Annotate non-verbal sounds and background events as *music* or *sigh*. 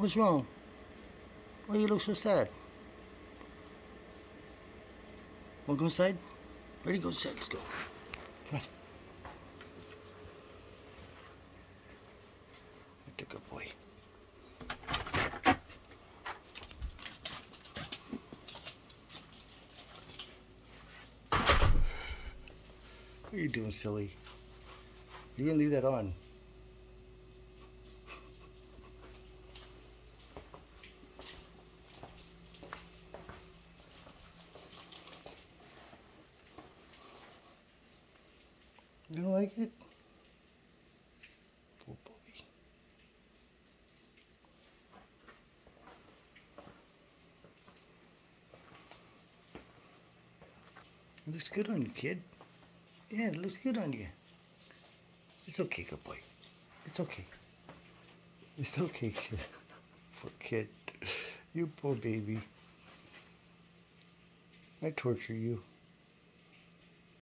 What's wrong? Why you look so sad? Wanna go inside? Ready? Go inside. Let's go. Come on. That's a good boy. What are you doing, silly? You gonna leave that on? You don't like it? Poor boy. It looks good on you, kid. Yeah, it looks good on you. It's okay, good boy. It's okay. It's okay, kid. *laughs* Poor kid. You poor baby. I torture you.